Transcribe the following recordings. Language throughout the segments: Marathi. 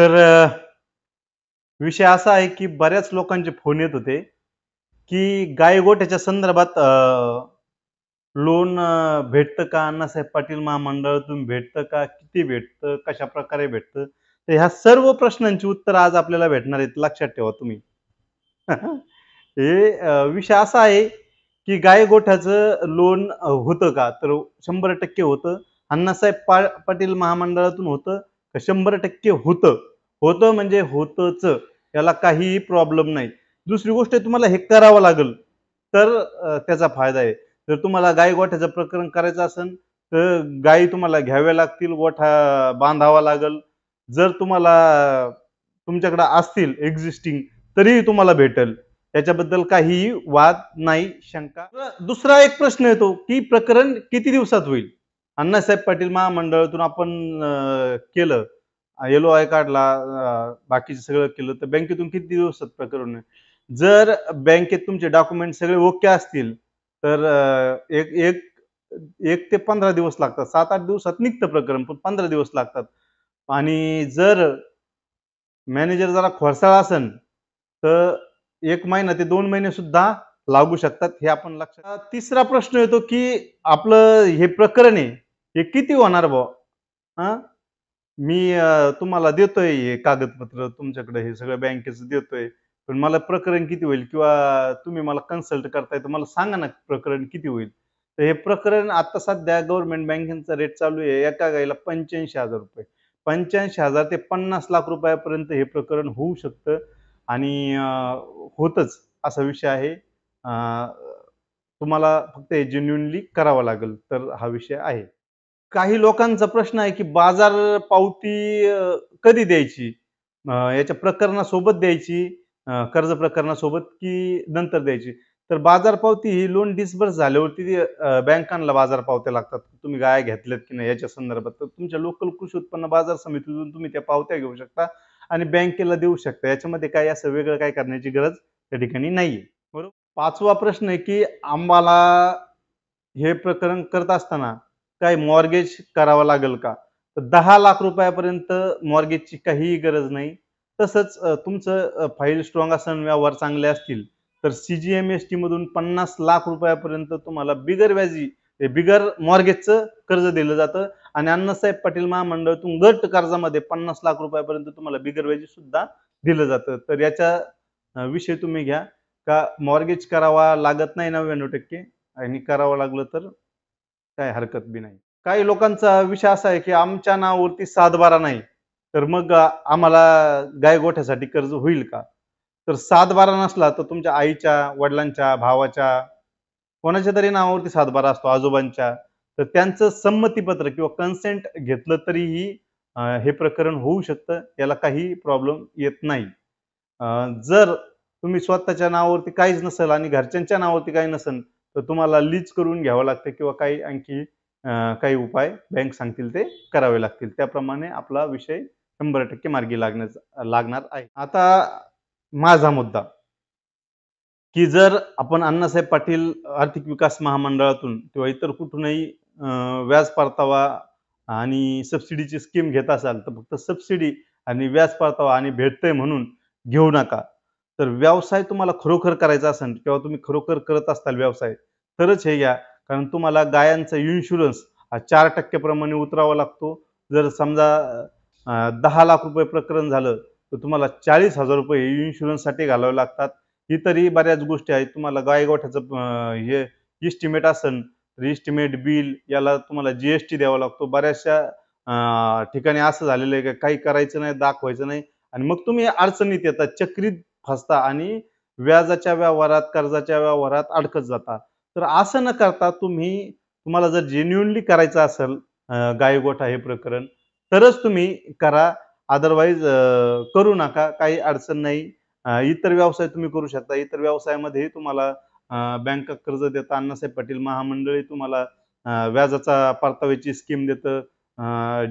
तर विषय असा आहे की बऱ्याच लोकांचे फोन येत होते की गायगोट्याच्या संदर्भात लोन भेटतं का? अण्णासाहेब पाटील महामंडळातून भेटतं का? किती भेटतं? कशा प्रकारे भेटतं? तर ह्या सर्व प्रश्नांची उत्तर आज आपल्याला भेटणार आहेत. लक्षात ठेवा तुम्ही. हे विषय असा आहे की गायगोठ्याचं लोन होतं का? तर शंभर टक्के होतं. अण्णासाहेब पा पाटील महामंडळातून होतं का? शंभर टक्के होतं. होतं म्हणजे होतंच. याला काहीही प्रॉब्लेम नाही. दुसरी गोष्ट तुम्हाला हे करावं लागेल. तर त्याचा फायदा आहे. जर तुम्हाला गाय गोठ्याचं प्रकरण करायचं असेल तर गायी तुम्हाला घ्याव्या लागतील गोठा बांधावा लागेल. जर तुम्हाला तुमच्याकडे असतील एक्झिस्टिंग तरीही तुम्हाला भेटेल. त्याच्याबद्दल काहीही वाद नाही शंका. दुसरा एक प्रश्न येतो की प्रकरण किती दिवसात होईल? अण्णासाहेब पाटील महामंडळातून आपण केलं. येलो आय काढला बाकीचं सगळं केलं तर बँकेतून किती दिवसात प्रकरण जर बँकेत तुमचे डॉक्युमेंट सगळे ओके असतील तर एक एक एक ते पंधरा दिवस लागतात. सात आठ दिवसात निघतं प्रकरण पण पंधरा दिवस लागतात. आणि जर मॅनेजर जरा खोडसाळ असन तर एक महिना ते दोन महिने सुद्धा लागू शकतात हे आपण लक्षात तिसरा प्रश्न येतो की आपलं हे प्रकरण आहे हे किती होणार बुवा? हा मी तुम्हाला देतोय हे कागदपत्र तुमच्याकडे हे सगळं बँकेचं देतोय. पण मला प्रकरण किती होईल किंवा तुम्ही मला कन्सल्ट करताय तर मला सांगा ना प्रकरण किती होईल. तर हे प्रकरण आता सध्या गव्हर्नमेंट बँकेचा रेट चालू आहे. एका गाईला पंच्याऐंशी हजार रुपये. पंच्याऐंशी हजार ते पन्नास लाख रुपयापर्यंत हे प्रकरण होऊ शकतं आणि होतच असा विषय आहे. तुम्हाला फक्त हे जेन्युनली करावा लागेल तर हा विषय आहे. काही लोकांचा प्रश्न आहे की बाजार पावती कधी द्यायची? याच्या प्रकरणासोबत द्यायची कर्ज प्रकरणासोबत की नंतर द्यायची? तर बाजार पावती ही लोन डिस्बर्स झाल्यावरती बँकांना बाजार पावत्या लागतात. तुम्ही गाय घेतल्यात की नाही याच्या संदर्भात? तर तुमच्या लोकल कृषी उत्पन्न बाजार समितीतून तुम्ही त्या पावत्या घेऊ शकता आणि बँकेला देऊ शकता. याच्यामध्ये काय असं वेगळं काय करण्याची गरज त्या ठिकाणी नाहीये. बरोबर? पाचवा प्रश्न आहे की आम्हाला हे प्रकरण करत असताना काय मॉर्गेज करावा लागेल का? तर दहा लाख रुपयापर्यंत मॉर्गेजची काहीही गरज नाही. तसंच तुमचं फाईल स्ट्रॉंग असेल व्यवहार चांगले असतील तर सीजीएमएसटी मधून पन्नास लाख रुपयापर्यंत तुम्हाला बिगर व्याजी बिगर मॉर्गेजचं कर्ज दिलं जातं. आणि अण्णासाहेब पाटील महामंडळातून गट कर्जामध्ये पन्नास लाख रुपयापर्यंत तुम्हाला बिगर व्याजी सुद्धा दिलं जातं. तर याच्या विषयी विषय तुम्ही घ्या. का मॉर्गेज करावा लागत नाही नव्याण्णव टक्के? आणि करावं लागलं तर? काय हरकत बी नाही. काही लोकांचा विषय असा आहे की आमच्या नावावरती सातबारा नाही. तर मग आम्हाला गाय गोठ्यासाठी कर्ज होईल का? तर सातबारा नसला तर तुमच्या आईच्या वडिलांच्या भावाच्या कोणाच्या तरी नावावरती सातबारा असतो आजोबांच्या. तर त्यांचं संमतीपत्र किंवा कन्सेंट घेतलं तरीही हे प्रकरण होऊ शकतं याला काही प्रॉब्लेम येत नाही. जर तुम्ही स्वतःच्या नावावरती काहीच नसेल आणि घरच्यांच्या नावावरती काही नसेल तर तुम्हाला लीज करून घ्यावं लागतं किंवा काही आणखी काही उपाय बँक सांगतील ते करावे लागतील. त्याप्रमाणे आपला विषय शंभर टक्के मार्गी लागण्याचा लागणार आहे. आता माझा मुद्दा की जर आपण अण्णासाहेब पाटील आर्थिक विकास महामंडळातून किंवा इतर कुठूनही व्याज परतावा आणि सबसिडीची स्कीम घेत असाल तर फक्त सबसिडी आणि व्याज परतावा आणि भेटतंय म्हणून घेऊ नका. तर व्यवसाय तुम्हाला खरोखर करायचा असेल किंवा तुम्ही खरोखर करत असताल व्यवसाय तरच हे घ्या. कारण तुम्हाला गायांचा इन्शुरन्स हा चार टक्क्याप्रमाणे उतरावा लागतो. जर समजा दहा लाख रुपये प्रकरण झालं तर तुम्हाला चाळीस हजार रुपये इन्शुरन्ससाठी घालावे लागतात. इतरही बऱ्याच गोष्टी आहेत. तुम्हाला गाय गोठ्याचं हे इस्टिमेट असेल तर इस्टिमेट बिल याला तुम्हाला जी एस टी द्यावा लागतो. बऱ्याचशा ठिकाणी असं झालेलं आहे का काही करायचं नाही दाखवायचं नाही. आणि मग तुम्ही अडचणीत येतात चक्रीत फसता आणि व्याजाच्या व्यवहारात कर्जाच्या व्यवहारात अडकत जाता. तर असं न करता तुम्ही तुम्हाला जर जेन्युनली करायचं असेल गायगोठा गाय गोठा हे प्रकरण तरच तुम्ही करा. अदरवाईज करू नका. काही अडचण नाही. इतर व्यवसाय तुम्ही करू शकता. इतर व्यवसायामध्ये तुम्हाला बँक कर्ज देतं. अण्णासाहेब पाटील महामंडळी तुम्हाला व्याजाचा परताव्याची स्कीम देतं.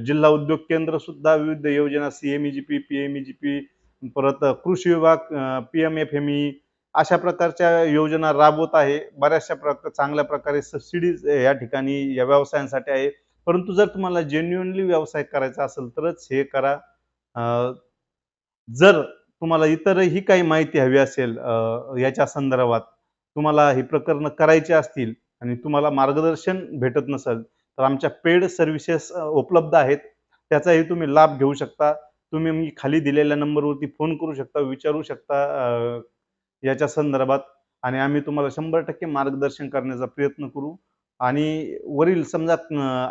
जिल्हा उद्योग केंद्र सुद्धा विविध योजना सीएमईजीपी पी परत कृषी विभाग P M F M E अशा प्रकारच्या योजना राबवत आहे. बऱ्याचशा प्रकार चांगल्या प्रकारे सबसिडीज या ठिकाणी या व्यवसायांसाठी आहे. परंतु जर तुम्हाला जेन्युअनली व्यवसाय करायचा असेल तरच हे करा. जर तुम्हाला इतरही काही माहिती हवी असेल याच्या संदर्भात तुम्हाला ही प्रकरणं करायची असतील आणि तुम्हाला मार्गदर्शन भेटत नसेल तर आमच्या पेड सर्व्हिसेस उपलब्ध आहेत. त्याचाही तुम्ही लाभ घेऊ शकता. तुम्ही मी खाली दिलेल्या नंबरवरती फोन करू शकता विचारू शकता याच्या संदर्भात. आणि आम्ही तुम्हाला शंभर टक्के मार्गदर्शन करण्याचा प्रयत्न करू. आणि वरील समजा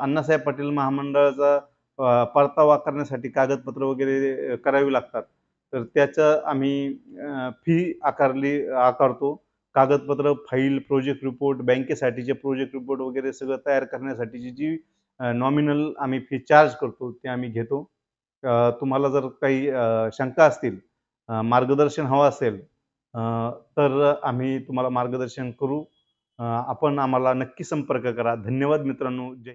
अण्णासाहेब पाटील महामंडळाचा परतावा करण्यासाठी कागदपत्र वगैरे करावी लागतात. तर त्याचं आम्ही फी आकारली आकारतो. कागदपत्र फाईल प्रोजेक्ट रिपोर्ट बँकेसाठीचे प्रोजेक्ट रिपोर्ट वगैरे सगळं तयार करण्यासाठीची जी नॉमिनल आम्ही फी चार्ज करतो ते आम्ही घेतो. तुम्हाला जर काही शंका असतील मार्गदर्शन हवं असेल तर आम्ही तुम्हाला मार्गदर्शन करू. आपण आम्हाला नक्की संपर्क करा. धन्यवाद मित्रांनो. जय